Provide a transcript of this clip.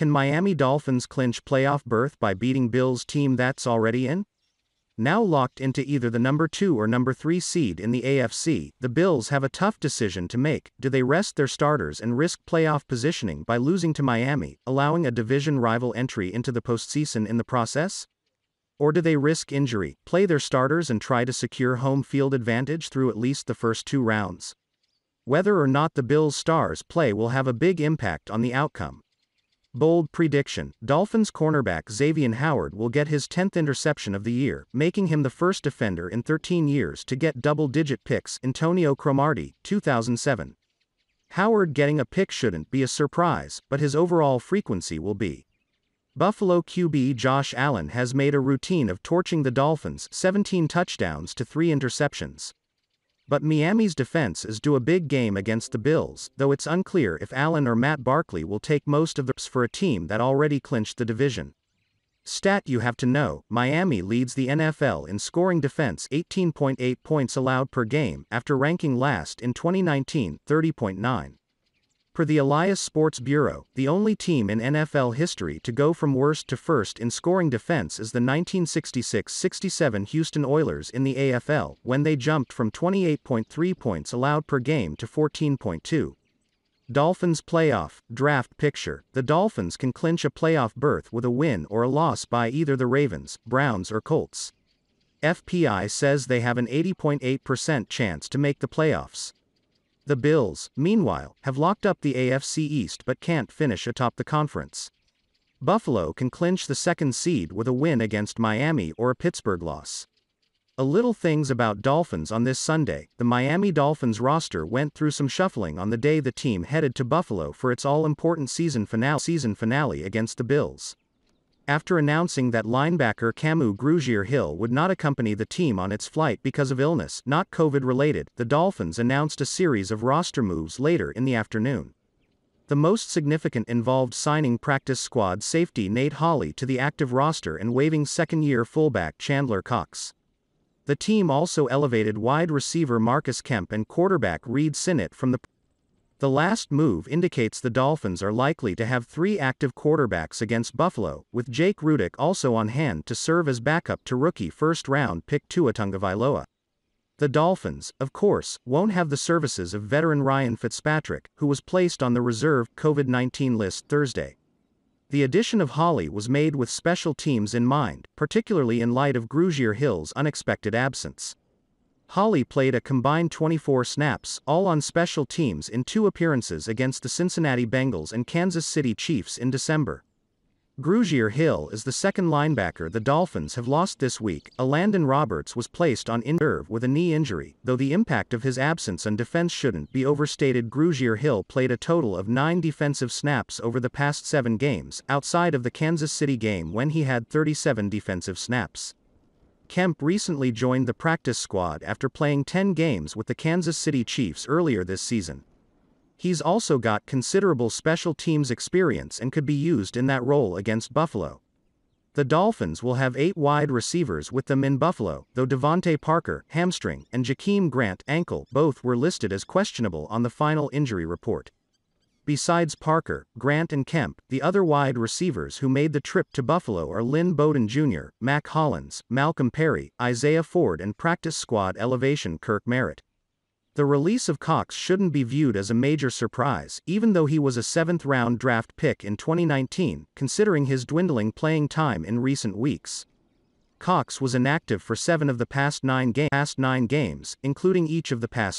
Can Miami Dolphins clinch playoff berth by beating Bills team that's already in? Now locked into either the number 2 or number 3 seed in the AFC, the Bills have a tough decision to make. Do they rest their starters and risk playoff positioning by losing to Miami, allowing a division rival entry into the postseason in the process? Or do they risk injury, play their starters and try to secure home field advantage through at least the first two rounds? Whether or not the Bills' stars play will have a big impact on the outcome. Bold prediction Dolphins cornerback Xavier Howard will get his 10th interception of the year, making him the first defender in 13 years to get double digit picks. Antonio Cromartie, 2007. Howard getting a pick shouldn't be a surprise, but his overall frequency will be. Buffalo QB Josh Allen has made a routine of torching the Dolphins 17 touchdowns to 3 interceptions. But Miami's defense is due a big game against the Bills, though it's unclear if Allen or Matt Barkley will take most of the for a team that already clinched the division. Stat you have to know Miami leads the NFL in scoring defense 18.8 points allowed per game after ranking last in 2019, 30.9. Per the Elias Sports Bureau, the only team in NFL history to go from worst to first in scoring defense is the 1966-67 Houston Oilers in the AFL, when they jumped from 28.3 points allowed per game to 14.2. Dolphins playoff draft picture. The Dolphins can clinch a playoff berth with a win or a loss by either the Ravens, Browns or Colts. FPI says they have an 80.8% chance to make the playoffs. The Bills, meanwhile, have locked up the AFC East but can't finish atop the conference. Buffalo can clinch the second seed with a win against Miami or a Pittsburgh loss. A little things about Dolphins on this Sunday. The Miami Dolphins roster went through some shuffling on the day the team headed to Buffalo for its all-important season finale, season finale against the Bills. After announcing that linebacker Kamu Grugier-Hill would not accompany the team on its flight because of illness not COVID-related, the Dolphins announced a series of roster moves later in the afternoon. The most significant involved signing practice squad safety Nate Holley to the active roster and waiving second-year fullback Chandler Cox. The team also elevated wide receiver Marcus Kemp and quarterback Reid Sinnett from the the last move indicates the Dolphins are likely to have three active quarterbacks against Buffalo, with Jake Rudock also on hand to serve as backup to rookie first-round pick Tua Tagovailoa. The Dolphins, of course, won't have the services of veteran Ryan Fitzpatrick, who was placed on the reserve COVID-19 list Thursday. The addition of Holley was made with special teams in mind, particularly in light of Grugier-Hill's unexpected absence. Holley played a combined 24 snaps, all on special teams in two appearances against the Cincinnati Bengals and Kansas City Chiefs in December. Grugier-Hill is the second linebacker the Dolphins have lost this week. Elandon Roberts was placed on injured with a knee injury, though the impact of his absence on defense shouldn't be overstated. Grugier-Hill played a total of nine defensive snaps over the past seven games, outside of the Kansas City game when he had 37 defensive snaps. Kemp recently joined the practice squad after playing 10 games with the Kansas City Chiefs earlier this season. He's also got considerable special teams experience and could be used in that role against Buffalo. The Dolphins will have eight wide receivers with them in Buffalo, though DeVante Parker, hamstring, and Jakeem Grant, ankle, both were listed as questionable on the final injury report. Besides Parker, Grant and Kemp, the other wide receivers who made the trip to Buffalo are Lynn Bowden Jr., Mack Hollins, Malcolm Perry, Isaiah Ford and practice squad elevation Kirk Merritt. The release of Cox shouldn't be viewed as a major surprise, even though he was a seventh round draft pick in 2019, considering his dwindling playing time in recent weeks. Cox was inactive for seven of the past nine, ga past nine games, including each of the past